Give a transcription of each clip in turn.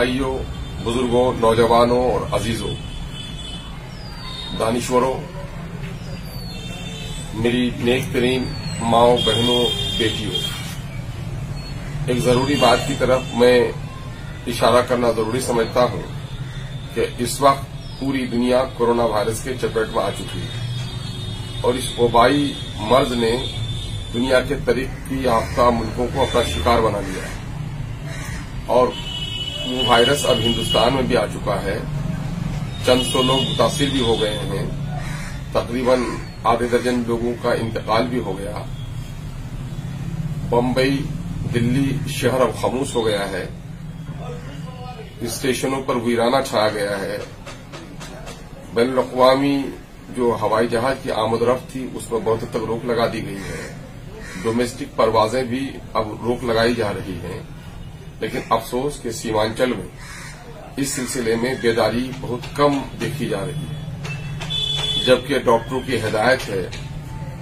بھائیوں، بزرگوں، نوجوانوں اور عزیزوں، دانشوروں، میری نیک ترین ماؤں بہنوں، بیٹیوں، ایک ضروری بات کی طرف میں اشارہ کرنا ضروری سمجھتا ہوں کہ اس وقت پوری دنیا کورونا وائرس کے چپیٹ میں آ چکی ہے اور اس وبائی مرض نے دنیا کے ترقی یافتہ ملکوں کو اپنا شکار بنا لیا ہے اور وہ وائرس اب ہندوستان میں بھی آ چکا ہے۔ چند سو لوگ متاثر بھی ہو گئے ہیں۔ تقریباً آدھے درجن لوگوں کا انتقال بھی ہو گیا۔ بمبئی، دلی شہر اب خاموش ہو گیا ہے۔ اسٹیشنوں پر ویرانہ چھایا گیا ہے۔ بین الاقوامی جو ہوائی جہاز کی آمد رفت تھی، اس میں بہت حد تک روک لگا دی گئی ہے۔ ڈومیسٹک پروازیں بھی اب روک لگائی جا رہی ہیں۔ لیکن افسوس کہ سیمانچل میں اس سلسلے میں بیداری بہت کم دیکھی جا رہی ہے۔ جبکہ ڈاکٹروں کی ہدایت ہے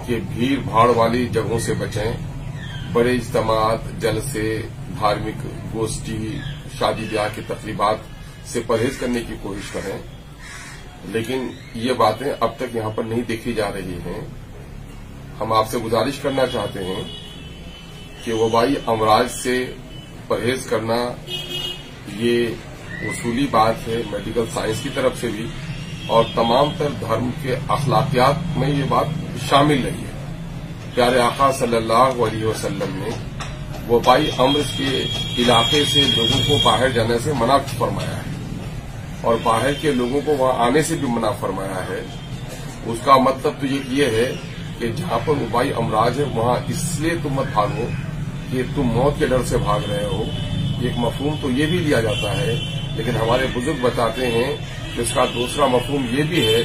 کہ بھیڑ بھاڑ والی جگہوں سے بچیں، بڑے اجتماعات، جلسے، دھارمک گوشٹی شادی بیاہ کی تقریبات سے پرہیز کرنے کی کوشش کریں۔ لیکن یہ باتیں اب تک یہاں پر نہیں دیکھی جا رہی ہیں۔ ہم آپ سے گزارش کرنا چاہتے ہیں کہ وبائی امراض سے پرہیز کرنا یہ اصولی بات ہے میڈیکل سائنس کی طرف سے بھی اور تمام تر دھرم کے اخلاقیات میں یہ بات شامل رہی ہے۔ پیارے آقا صلی اللہ علیہ وسلم نے وبائی امر کے علاقے سے لوگوں کو باہر جانے سے منع فرمایا ہے اور باہر کے لوگوں کو وہاں آنے سے بھی منع فرمایا ہے۔ اس کا مطلب تو یہ ہے کہ جہاں پر وبائی امراض ہے وہاں اس لیے تم مت بھاگو کہ تم موت کے ڈر سے بھاگ رہے ہو ایک مفہوم تو یہ بھی لیا جاتا ہے، لیکن ہمارے بزرگ بتاتے ہیں کہ اس کا دوسرا مفہوم یہ بھی ہے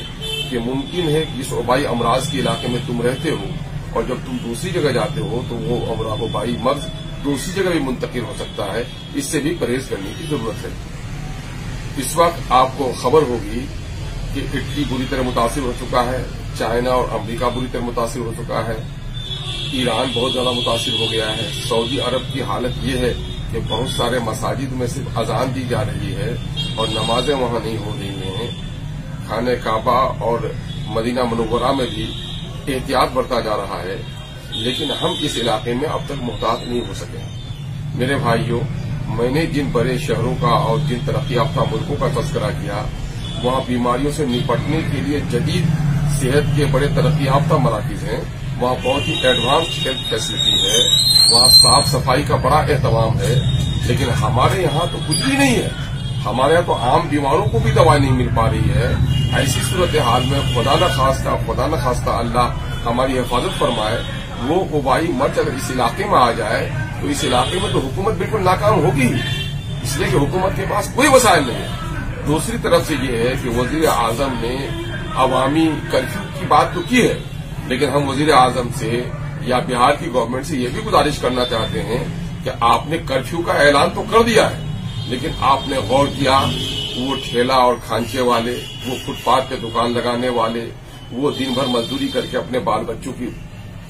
کہ ممکن ہے کہ اس وبائی امراض کے علاقے میں تم رہتے ہو اور جب تم دوسری جگہ جاتے ہو تو وہ وبائی مرض دوسری جگہ بھی منتقل ہو سکتا ہے، اس سے بھی پرہیز کرنے کی ضرورت ہے۔ اس وقت آپ کو خبر ہوگی کہ اٹلی بری طرح متاثر ہو چکا ہے، چائنا اور امریکہ بری طرح متاثر ہو چکا ہے۔ ایران بہت زیادہ متاثر ہو گیا ہے۔ سعودی عرب کی حالت یہ ہے کہ بہت سارے مساجد میں صرف اذان دی جا رہی ہے اور نمازیں وہاں نہیں ہو رہی ہیں۔ خانہ کعبہ اور مدینہ منورہ میں بھی احتیاط برتا جا رہا ہے، لیکن ہم اس علاقے میں اب تک محتاط نہیں ہو سکے۔ میرے بھائیوں، میں نے جن بڑے شہروں کا اور جن ترقی یافتہ ملکوں کا تذکرہ کیا، وہاں بیماریوں سے نپٹنے کے لیے جدید صحت کے بڑے ترقی یافتہ مراکز ہیں۔ وہاں بہت ہی ایڈوانس ہیلتھ فیسلٹی ہے۔ وہاں صاف صفائی کا بڑا اہتمام ہے۔ لیکن ہمارے یہاں تو کچھ بھی نہیں ہے۔ ہمارے یہاں تو عام بیماروں کو بھی دوائی نہیں مل پا رہی ہے۔ ایسی صورتحال میں خدا نہ خواستہ، خدا نہ خواستہ اللہ ہماری حفاظت فرمائے۔ وہ وبائی مرچ اگر اس علاقے میں آ جائے تو اس علاقے میں تو حکومت بالکل ناکام ہوگی۔ اس لیے کہ حکومت کے پاس کوئی وسائل نہیں ہے۔ دوسری طرف سے یہ ہے کہ وزیر اعظم نے عوامی کرفیو کی بات تو کی ہے۔ لیکن ہم وزیر اعظم سے یا بہار کی گورنمنٹ سے یہ بھی گزارش کرنا چاہتے ہیں کہ آپ نے کرفیو کا اعلان تو کر دیا ہے، لیکن آپ نے غور کیا، وہ ٹھیلا اور کھانچے والے، وہ فٹ پاتھ پہ دکان لگانے والے، وہ دن بھر مزدوری کر کے اپنے بال بچوں کی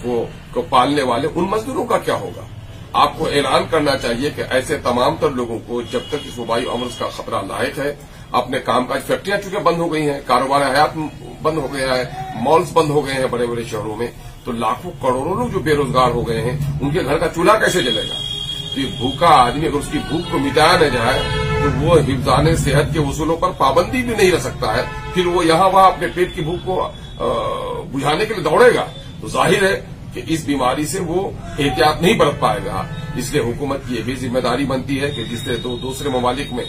کو پالنے والے، ان مزدوروں کا کیا ہوگا؟ آپ کو اعلان کرنا چاہیے کہ ایسے تمام تر لوگوں کو جب تک اس وبائی امرض کا خطرہ لاحق ہے اپنے کام کاج فیکٹریاں چونکہ بند ہو گئی ہیں، کاروبار حیات بند ہو گیا ہے مالز بند ہو گئے ہیں بڑے بڑے شہروں میں، تو لاکھوں کروڑوں لوگ جو بے روزگار ہو گئے ہیں، ان کے گھر کا چولہا کیسے جلے گا؟ تو یہ بھوکا آدمی اگر اس کی بھوک کو مٹایا نہ جائے، تو وہ حفظان صحت کے اصولوں پر پابندی بھی نہیں رہ سکتا ہے۔ پھر وہ یہاں وہاں اپنے پیٹ کی بھوک کو بجھانے کے لیے دوڑے گا۔ تو ظاہر ہے کہ اس بیماری سے وہ احتیاط نہیں برت پائے گا۔ اس لیے حکومت کی یہ بھی ذمہ داری بنتی ہے کہ جس سے دو دوسرے ممالک میں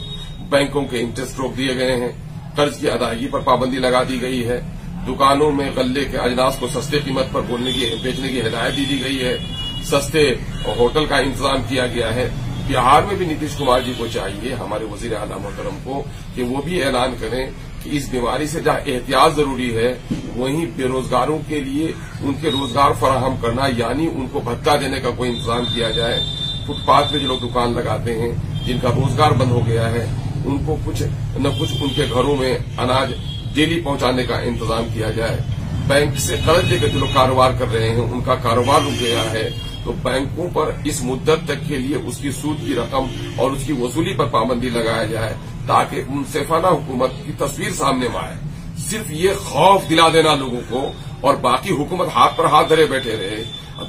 بینکوں کے انٹرسٹ روک دیے گئے ہیں، قرض کی ادائیگی پر پابندی لگا دی گئی ہے۔ دکانوں میں غلے کے اجناس کو سستے قیمت پر بولنے کی، بیچنے کی ہدایت دی دی گئی ہے۔ سستے ہوٹل کا انتظام کیا گیا ہے۔ بہار میں بھی نتیش کمار جی کو چاہیے، ہمارے وزیر اعلی محترم کو، کہ وہ بھی اعلان کریں کہ اس بیماری سے جہاں احتیاط ضروری ہے، وہیں بے روزگاروں کے لیے ان کے روزگار فراہم کرنا یعنی ان کو بھتا دینے کا کوئی انتظام کیا جائے۔ فٹ پاتھ پہ جو لوگ دکان لگاتے ہیں، جن کا روزگار بند ہو گیا ہے ان کو کچھ نہ کچھ ان کے گھروں میں اناج ڈیلی پہنچانے کا انتظام کیا جائے۔ بینک سے قرض لے کر جو لوگ کاروبار کر رہے ہیں، ان کا کاروبار رک گیا ہے۔ تو بینکوں پر اس مدت تک کے لیے اس کی سود کی رقم اور اس کی وصولی پر پابندی لگایا جائے تاکہ منصفانہ حکومت کی تصویر سامنے میں آئے۔ صرف یہ خوف دلا دینا لوگوں کو اور باقی حکومت ہاتھ پر ہاتھ دھرے بیٹھے رہے۔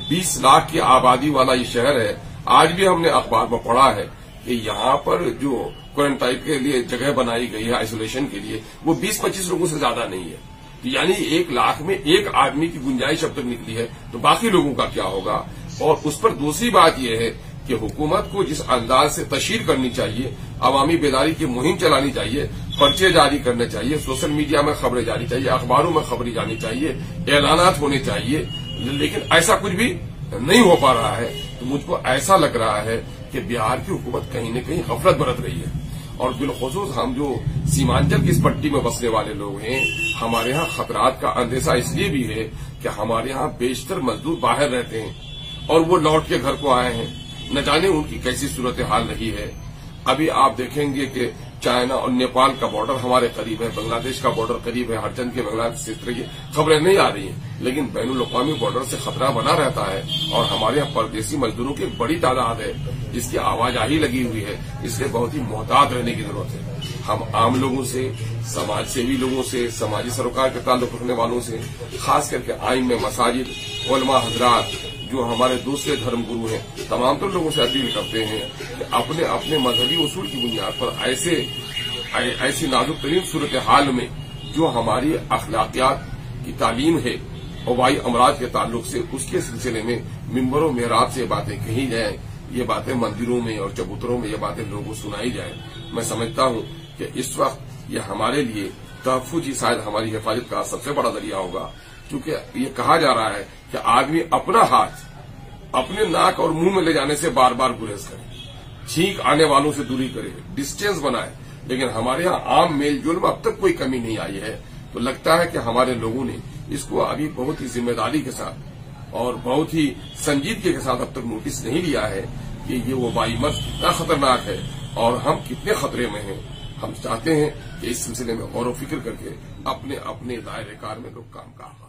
بیس لاکھ کی آبادی والا یہ شہر ہے، آج بھی ہم نے اخبار میں پڑھا ہے۔ کہ یہاں پر جو کوارنٹائن کے لیے جگہ بنائی گئی ہے آئسولیشن کے لیے، وہ بیس پچیس لوگوں سے زیادہ نہیں ہے۔ یعنی ایک لاکھ میں ایک آدمی کی گنجائش اب تک نکلی ہے، تو باقی لوگوں کا کیا ہوگا؟ اور اس پر دوسری بات یہ ہے کہ حکومت کو جس انداز سے تشہیر کرنی چاہیے، عوامی بیداری کی مہم چلانی چاہیے، پرچے جاری کرنے چاہیے، سوشل میڈیا میں خبریں جانی چاہیے، اخباروں میں خبریں جانی چاہیے، اعلانات ہونے چاہیے، لیکن ایسا کچھ بھی نہیں ہو پا رہا ہے۔ تو مجھ کو ایسا لگ رہا ہے کہ بہار کی حکومت کہیں نہ کہیں غفلت برت رہی ہے۔ اور بالخصوص ہم جو سیمانچل کی اس پٹی میں بسنے والے لوگ ہیں، ہمارے ہاں خطرات کا اندیشہ اس لیے بھی ہے کہ ہمارے ہاں بیشتر مزدور باہر رہتے ہیں اور وہ لوٹ کے گھر کو آئے ہیں۔ نہ جانے ان کی کیسی صورتحال رہی ہے۔ ابھی آپ دیکھیں گے کہ چائنا اور نیپال کا بارڈر ہمارے قریب ہے بنگلہ دیش کا بارڈر قریب ہے ہر چند کے بنگلہ دیش اس طرح کی خبریں نہیں آ رہی ہیں۔ لیکن بین الاقوامی بارڈر سے خطرہ بنا رہتا ہے اور ہمارے یہاں پردیسی مزدوروں کی بڑی تعداد ہے، جس کی آواز آہی لگی ہوئی ہے۔ اس لیے بہت ہی محتاط رہنے کی ضرورت ہے۔ ہم عام لوگوں سے، سماج سیوی لوگوں سے، سماجی سروکار کے تعلق رکھنے والوں سے، خاص کر کے آئین میں مساجد، علماء حضرات جو ہمارے دوسرے دھرم گرو ہیں، تمام تر لوگوں سے اپیل کرتے ہیں کہ اپنے اپنے مذہبی اصول کی بنیاد پر ایسے، ایسی نازک ترین صورتحال میں جو ہماری اخلاقیات کی تعلیم ہے وبائی امراض کے تعلق سے، اس کے سلسلے میں ممبر و محراب سے باتیں کہی جائیں، یہ باتیں مندروں میں اور چبوتروں میں یہ باتیں لوگوں سنائی جائیں۔ میں سمجھتا ہوں کہ اس وقت یہ ہمارے لیے تحفظ ہی شاید ہماری حفاظت کا سب سے بڑا ذریعہ ہوگا، کیونکہ یہ کہا جا رہا ہے کہ آدمی اپنا ہاتھ اپنے ناک اور منہ میں لے جانے سے بار بار گریز کریں۔ چھینک آنے والوں سے دوری کریں۔ ڈسٹینس بنائیں۔ لیکن ہمارے ہاں عام میل جول میں اب تک کوئی کمی نہیں آئی ہے۔ تو لگتا ہے کہ ہمارے لوگوں نے اس کو ابھی بہت ہی ذمہ داری کے ساتھ اور بہت ہی سنجیدگی کے ساتھ اب تک نوٹس نہیں لیا ہے کہ یہ وبائی مرض کتنا خطرناک ہے اور ہم کتنے خطرے میں ہیں۔ ہم چاہتے ہیں کہ اس سلسلے میں غور و فکر کر کے اپنے اپنے دائرے کار میں لوگ کام کا